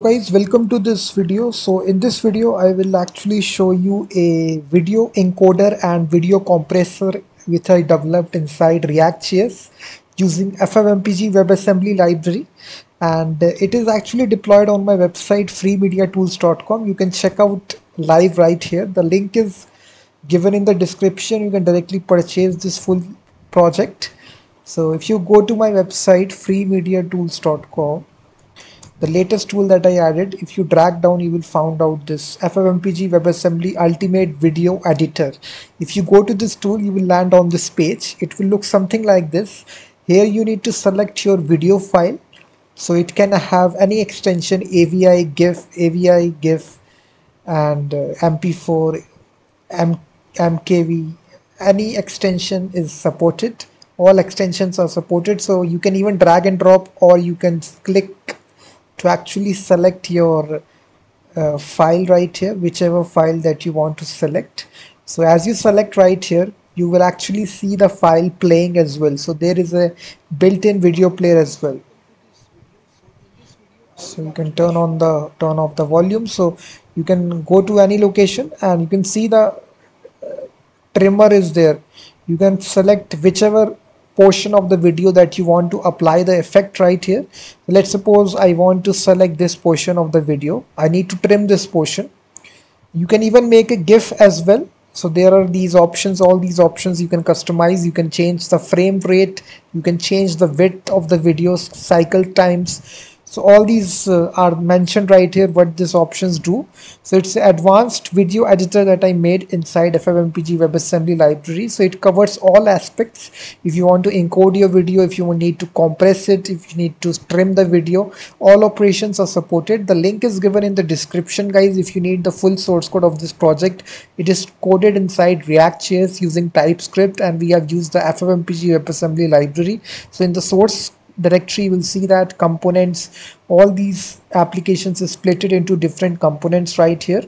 guys welcome to this video. So in this video i will actually show you a video encoder and video compressor which i developed inside react.js using ffmpeg webassembly library. And uh, it is actually deployed on my website freemediatools.com you can check out live right here. The link is given in the description. You can directly purchase this full project. So if you go to my website freemediatools.com the latest tool that I added if you drag down you will find out this. FFmpeg WebAssembly Ultimate Video Editor. If you go to this tool you will land on this page. It will look something like this. Here you need to select your video file. So it can have any extension AVI GIF AVI GIF and uh, MP4 M MKV any extension is supported. All extensions are supported. So you can even drag and drop or you can click to actually select your uh, file right here whichever file that you want to select. So as you select right here you will actually see the file playing as well. So there is a built-in video player as well. So you can turn on the turn off the volume. So you can go to any location and you can see the uh, trimmer is there. You can select whichever portion of the video that you want to apply the effect right here. Let's suppose I want to select this portion of the video. I need to trim this portion. You can even make a GIF as well. So there are these options all these options you can customize. You can change the frame rate. You can change the width of the videos cycle times so all these uh, are mentioned right here what these options do. So it's advanced video editor that i made inside ffmpeg webassembly library. So it covers all aspects. If you want to encode your video if you need to compress it if you need to trim the video all operations are supported. The link is given in the description guys. If you need the full source code of this project it is coded inside react.js using typescript and we have used the ffmpeg webassembly library. So in the source directory will see that components all these applications is split it into different components right here.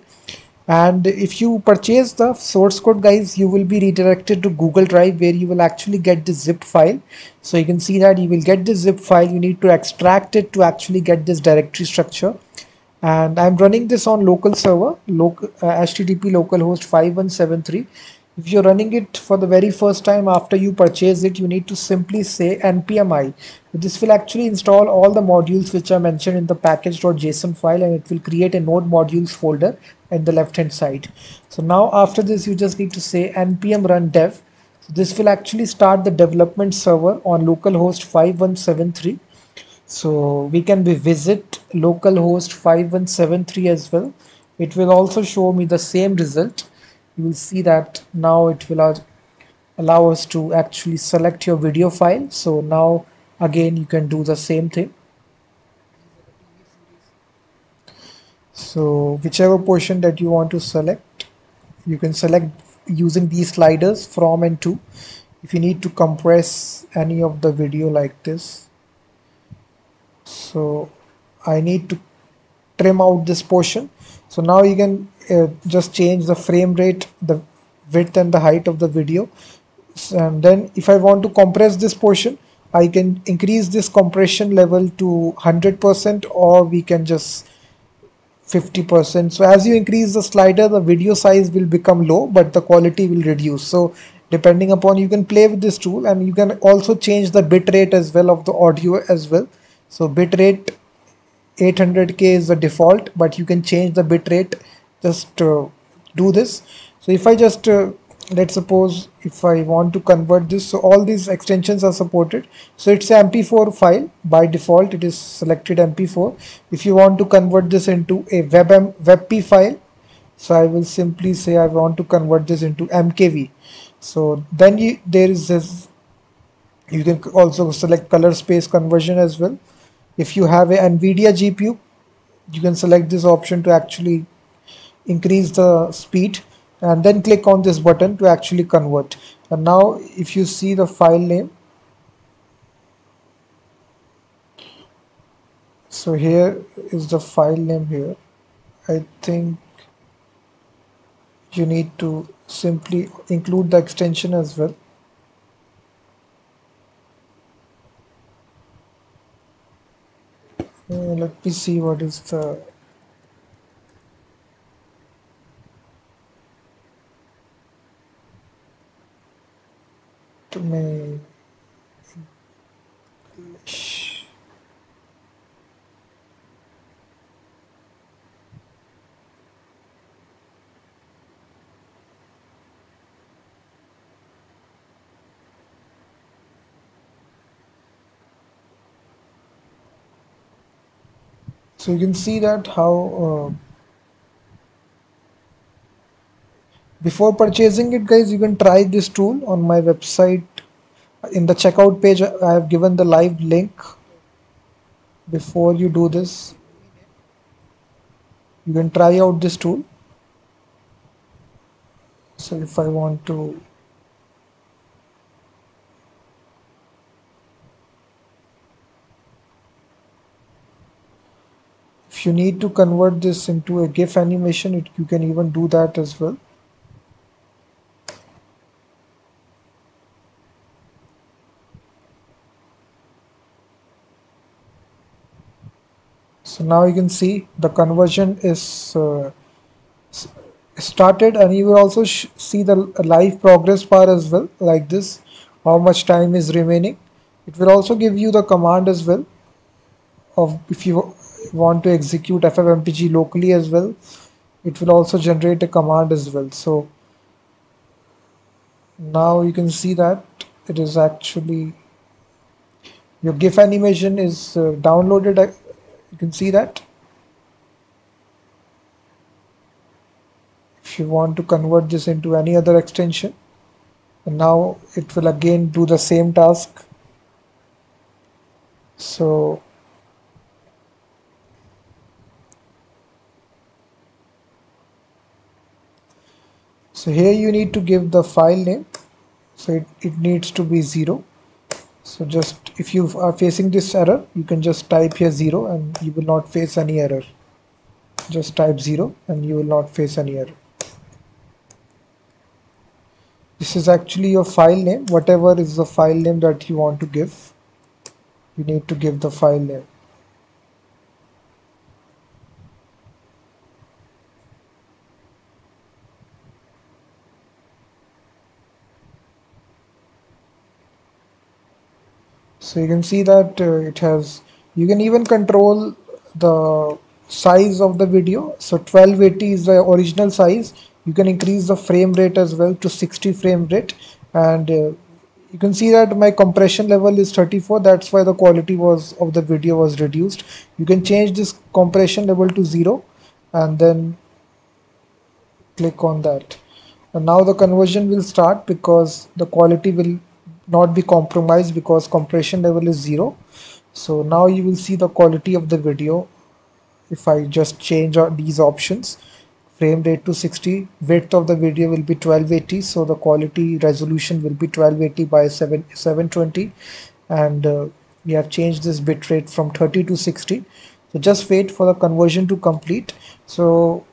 And if you purchase the source code guys you will be redirected to google drive where you will actually get the zip file. So you can see that you will get the zip file. You need to extract it to actually get this directory structure. And i'm running this on local server local uh, http localhost 5173 if you're running it for the very first time after you purchase it you need to simply say npmi this will actually install all the modules which are mentioned in the package.json file and it will create a node modules folder at the left hand side. So now after this you just need to say npm run dev. So this will actually start the development server on localhost 5173 so we can visit localhost 5173 as well. It will also show me the same result you will see that now it will allow us to actually select your video file. So now again you can do the same thing. So whichever portion that you want to select you can select using these sliders from and to. If you need to compress any of the video like this. So I need to trim out this portion so now you can uh, just change the frame rate the width and the height of the video. And then if I want to compress this portion I can increase this compression level to 100% or we can just 50% so as you increase the slider the video size will become low but the quality will reduce. So depending upon you can play with this tool and you can also change the bit rate as well of the audio as well. So bit rate 800k is the default but you can change the bitrate just uh, do this. So if I just uh, let's suppose if I want to convert this so all these extensions are supported. So it's a mp4 file. By default it is selected mp4 if you want to convert this into a web webp file so I will simply say I want to convert this into mkv so then you, there is this you can also select color space conversion as well if you have a nvidia gpu you can select this option to actually increase the speed and then click on this button to actually convert. And now if you see the file name so here is the file name here. I think you need to simply include the extension as well uh, let me see what is the to me so you can see that how uh, before purchasing it guys you can try this tool on my website. In the checkout page I have given the live link. Before you do this you can try out this tool. So if I want to if you need to convert this into a GIF animation it, you can even do that as well. So now you can see the conversion is uh, started and you will also see the live progress bar as well like this how much time is remaining. It will also give you the command as well of if you want to execute ffmpeg locally as well it will also generate a command as well. So now you can see that it is actually your gif animation is uh, downloaded uh, you can see that. If you want to convert this into any other extension and now it will again do the same task. So so here you need to give the file name. So it, it needs to be zero. So just if you are facing this error you can just type here zero and you will not face any error. Just type zero and you will not face any error. This is actually your file name. Whatever is the file name that you want to give you need to give the file name so you can see that uh, it has you can even control the size of the video. So 1280 is the original size. You can increase the frame rate as well to 60 frame rate. And uh, you can see that my compression level is 34 that's why the quality was of the video was reduced. You can change this compression level to zero and then click on that. And now the conversion will start because the quality will not be compromised because compression level is zero. So now you will see the quality of the video. If I just change these options frame rate to 60 width of the video will be 1280 so the quality resolution will be 1280 by 7 720 and uh, we have changed this bitrate from 30 to 60 so just wait for the conversion to complete. So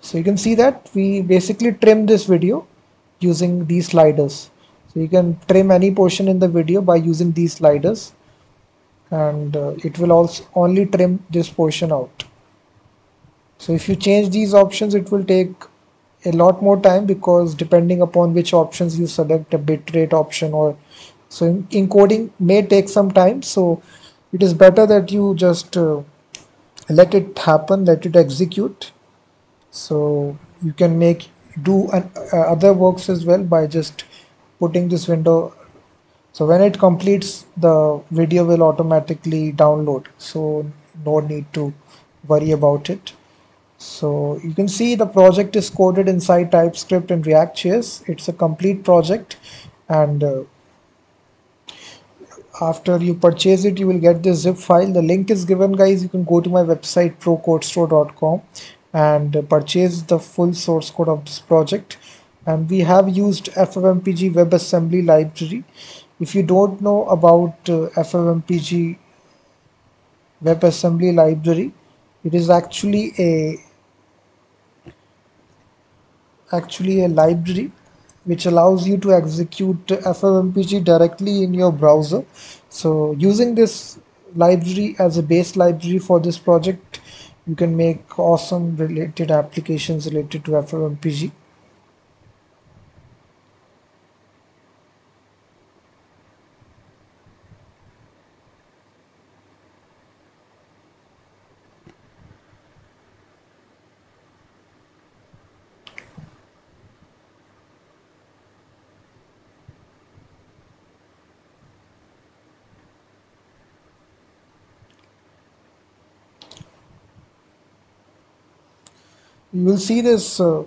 so you can see that we basically trim this video using these sliders. So you can trim any portion in the video by using these sliders. And uh, it will also only trim this portion out. So if you change these options it will take a lot more time because depending upon which options you select a bitrate option or so encoding may take some time. So it is better that you just uh, let it happen let it execute. So you can make do an, uh, other works as well by just putting this window. So when it completes the video will automatically download. So no need to worry about it. So you can see the project is coded inside TypeScript and React.js it's a complete project. And uh, after you purchase it you will get this zip file. The link is given guys. You can go to my website procodestore.com and purchase the full source code of this project. And we have used FFmpeg WebAssembly library. If you don't know about uh, FFmpeg WebAssembly library it is actually a actually a library which allows you to execute FFmpeg directly in your browser. So using this library as a base library for this project you can make awesome related applications related to FFmpeg you will see this uh,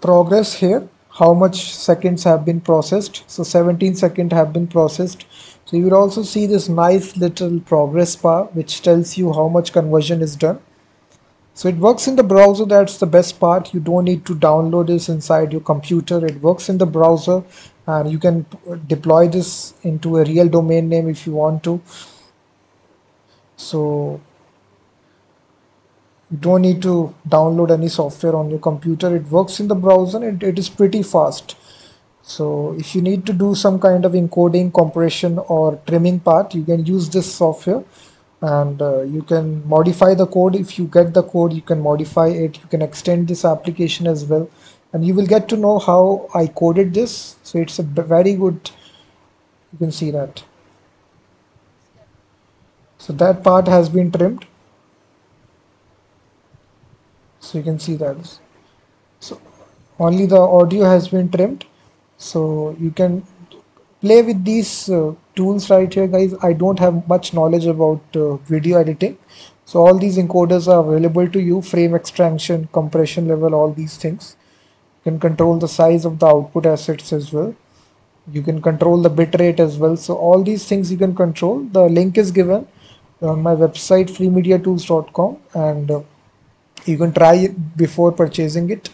progress here how much seconds have been processed. So 17 seconds have been processed. So you will also see this nice little progress bar which tells you how much conversion is done. So it works in the browser that's the best part. You don't need to download this inside your computer. It works in the browser and you can deploy this into a real domain name if you want to. So you don't need to download any software on your computer. It works in the browser and it is pretty fast. So if you need to do some kind of encoding compression or trimming part you can use this software. And uh, you can modify the code. If you get the code you can modify it. You can extend this application as well. And you will get to know how I coded this. So it's a very good you can see that. So that part has been trimmed you can see that. So only the audio has been trimmed. So you can play with these uh, tools right here guys. I don't have much knowledge about uh, video editing. So all these encoders are available to you. Frame extraction compression level all these things. You can control the size of the output assets as well. You can control the bitrate as well. So all these things you can control. The link is given on my website freemediatools.com and uh, you can try it before purchasing it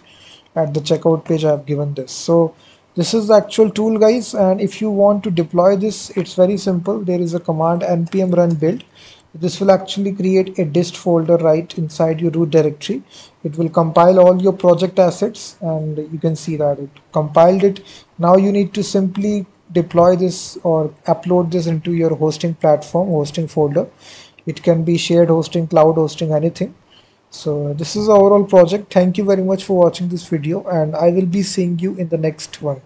at the checkout page. I have given this. So this is the actual tool guys. And if you want to deploy this it's very simple. There is a command npm run build. This will actually create a dist folder right inside your root directory. It will compile all your project assets and you can see that it compiled it. Now you need to simply deploy this or upload this into your hosting platform hosting folder. It can be shared hosting cloud hosting anything so this is our overall project. Thank you very much for watching this video and i will be seeing you in the next one